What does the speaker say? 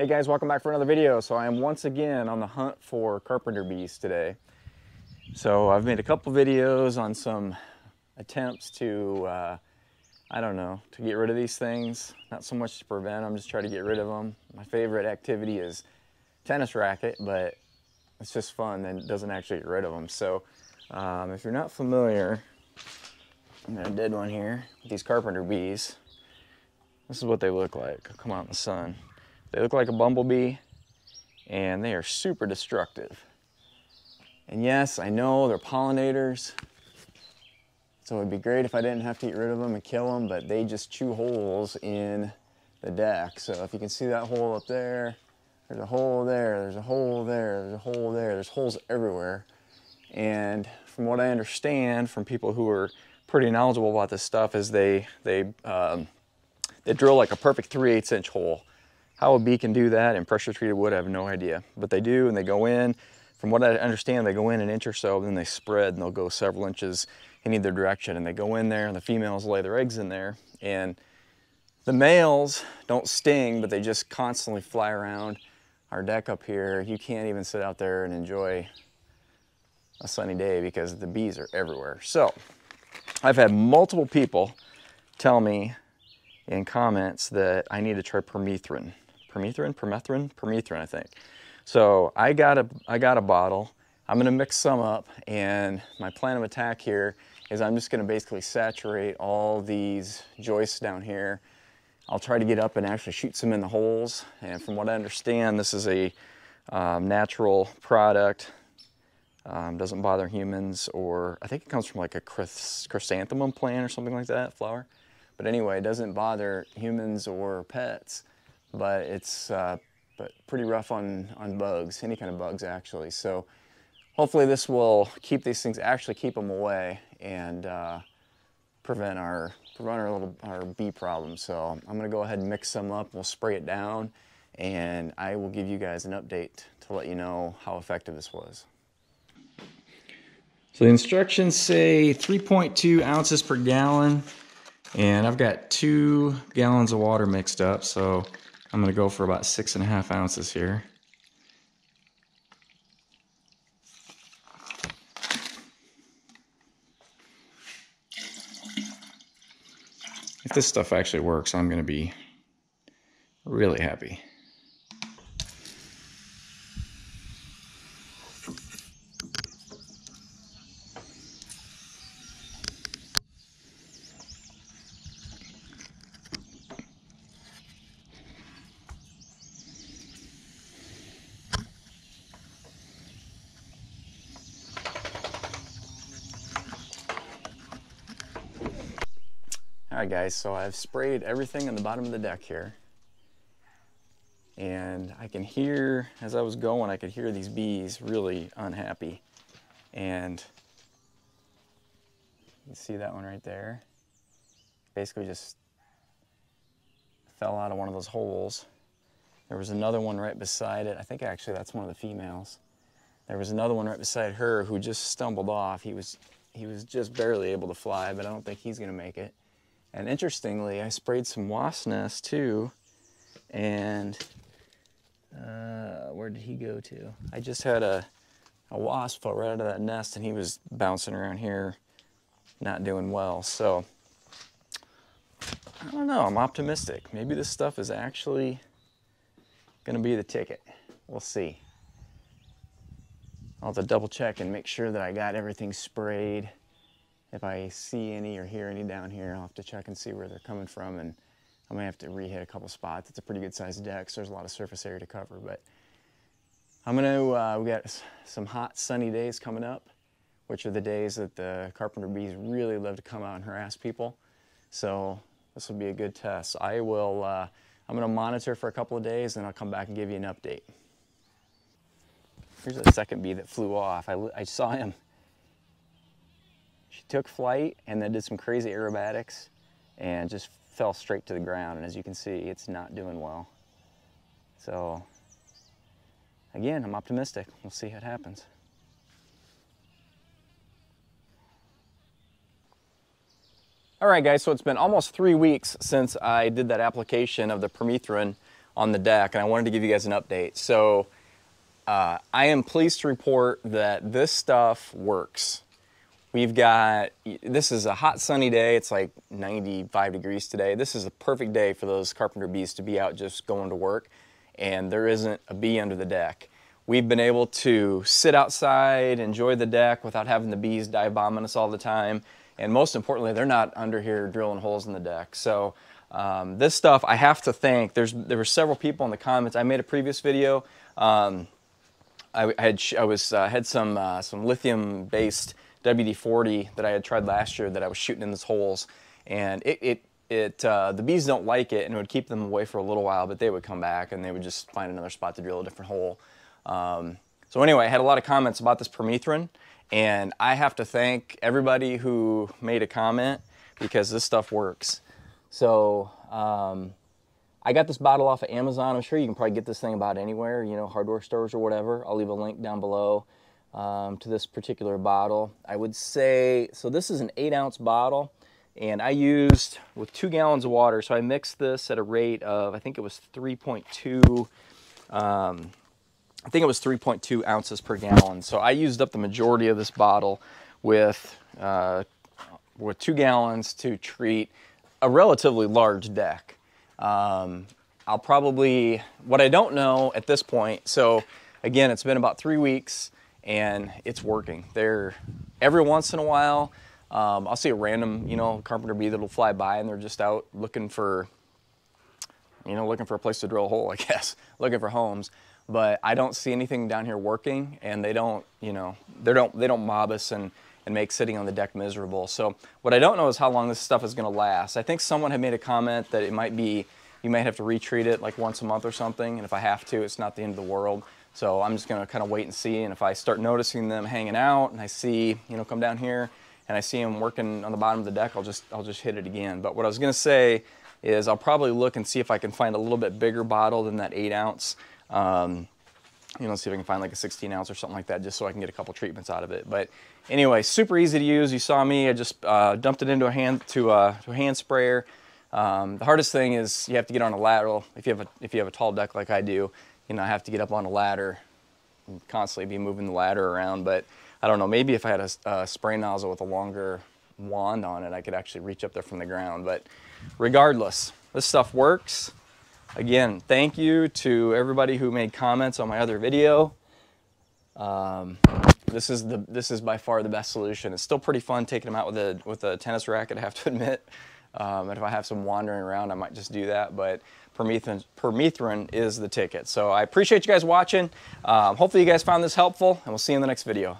Hey guys, welcome back for another video. So I am once again on the hunt for carpenter bees today. So I've made a couple videos on some attempts to, uh, I don't know, to get rid of these things. Not so much to prevent them, just try to get rid of them. My favorite activity is tennis racket, but it's just fun and doesn't actually get rid of them. So um, if you're not familiar, I did one here these carpenter bees. This is what they look like. Come out in the sun. They look like a bumblebee and they are super destructive. And yes, I know they're pollinators, so it'd be great if I didn't have to get rid of them and kill them, but they just chew holes in the deck. So if you can see that hole up there, there's a hole there, there's a hole there, there's a hole there, there's holes everywhere. And from what I understand from people who are pretty knowledgeable about this stuff is they, they, um, they drill like a perfect 3 8 inch hole how a bee can do that in pressure treated wood, I have no idea. But they do, and they go in. From what I understand, they go in an inch or so, then they spread, and they'll go several inches in either direction. And they go in there, and the females lay their eggs in there. And the males don't sting, but they just constantly fly around our deck up here. You can't even sit out there and enjoy a sunny day because the bees are everywhere. So I've had multiple people tell me in comments that I need to try permethrin. Permethrin, permethrin, permethrin, I think. So I got a, I got a bottle. I'm gonna mix some up and my plan of attack here is I'm just gonna basically saturate all these joists down here. I'll try to get up and actually shoot some in the holes. And from what I understand, this is a um, natural product. Um, doesn't bother humans or I think it comes from like a chrysanthemum plant or something like that, flower. But anyway, it doesn't bother humans or pets but it's uh, but pretty rough on, on bugs, any kind of bugs actually. So hopefully this will keep these things, actually keep them away and uh, prevent our prevent our little our bee problem. So I'm gonna go ahead and mix some up. We'll spray it down, and I will give you guys an update to let you know how effective this was. So the instructions say 3.2 ounces per gallon, and I've got two gallons of water mixed up. So I'm going to go for about six and a half ounces here. If this stuff actually works, I'm going to be really happy. All right guys, so I've sprayed everything on the bottom of the deck here. And I can hear, as I was going, I could hear these bees really unhappy. And you see that one right there? Basically just fell out of one of those holes. There was another one right beside it. I think actually that's one of the females. There was another one right beside her who just stumbled off. He was, he was just barely able to fly, but I don't think he's gonna make it. And interestingly, I sprayed some wasp nest too. And uh, where did he go to? I just had a, a wasp fall right out of that nest and he was bouncing around here, not doing well. So I don't know, I'm optimistic. Maybe this stuff is actually gonna be the ticket. We'll see. I'll have to double check and make sure that I got everything sprayed if I see any or hear any down here, I'll have to check and see where they're coming from, and I might have to re-hit a couple spots. It's a pretty good sized deck, so there's a lot of surface area to cover, but I'm gonna, uh, we got some hot sunny days coming up, which are the days that the carpenter bees really love to come out and harass people. So this will be a good test. I will, uh, I'm gonna monitor for a couple of days and I'll come back and give you an update. Here's a second bee that flew off. I, I saw him she took flight and then did some crazy aerobatics and just fell straight to the ground. And as you can see, it's not doing well. So again, I'm optimistic. We'll see what happens. All right, guys, so it's been almost three weeks since I did that application of the permethrin on the deck, and I wanted to give you guys an update. So uh, I am pleased to report that this stuff works. We've got, this is a hot sunny day. It's like 95 degrees today. This is a perfect day for those carpenter bees to be out just going to work and there isn't a bee under the deck. We've been able to sit outside, enjoy the deck without having the bees dive bombing us all the time. And most importantly, they're not under here drilling holes in the deck. So um, this stuff I have to thank. There's, there were several people in the comments. I made a previous video. Um, I, I, had, I was, uh, had some, uh, some lithium based WD-40 that I had tried last year that I was shooting in these holes, and it, it, it uh, the bees don't like it, and it would keep them away for a little while, but they would come back and they would just find another spot to drill a different hole. Um, so anyway, I had a lot of comments about this permethrin, and I have to thank everybody who made a comment because this stuff works. So um, I got this bottle off of Amazon. I'm sure you can probably get this thing about anywhere, you know, hardware stores or whatever. I'll leave a link down below um, to this particular bottle. I would say, so this is an eight ounce bottle and I used with two gallons of water. So I mixed this at a rate of, I think it was 3.2, um, I think it was 3.2 ounces per gallon. So I used up the majority of this bottle with, uh, with two gallons to treat a relatively large deck. Um, I'll probably, what I don't know at this point, so again, it's been about three weeks and it's working. They're every once in a while, um, I'll see a random, you know, carpenter bee that'll fly by and they're just out looking for, you know, looking for a place to drill a hole, I guess, looking for homes. But I don't see anything down here working, and they don't, you know, they don't they don't mob us and and make sitting on the deck miserable. So what I don't know is how long this stuff is going to last. I think someone had made a comment that it might be you might have to retreat it like once a month or something, and if I have to, it's not the end of the world. So I'm just gonna kind of wait and see. And if I start noticing them hanging out and I see, you know, come down here and I see them working on the bottom of the deck, I'll just, I'll just hit it again. But what I was gonna say is I'll probably look and see if I can find a little bit bigger bottle than that eight ounce. Um, you know, see if I can find like a 16 ounce or something like that just so I can get a couple treatments out of it. But anyway, super easy to use. You saw me, I just uh, dumped it into a hand, to a, to a hand sprayer. Um, the hardest thing is you have to get on a lateral. If you have a, if you have a tall deck like I do, you know, I have to get up on a ladder and constantly be moving the ladder around. But I don't know, maybe if I had a, a spray nozzle with a longer wand on it, I could actually reach up there from the ground. But regardless, this stuff works. Again, thank you to everybody who made comments on my other video. Um, this is the this is by far the best solution. It's still pretty fun taking them out with a with a tennis racket. I have to admit. Um, and if I have some wandering around, I might just do that. But permethrin, permethrin is the ticket. So I appreciate you guys watching. Um, hopefully you guys found this helpful, and we'll see you in the next video.